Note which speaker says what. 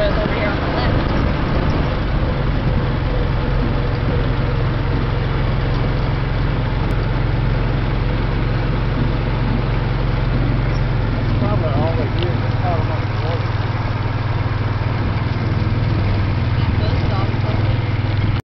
Speaker 1: was over here.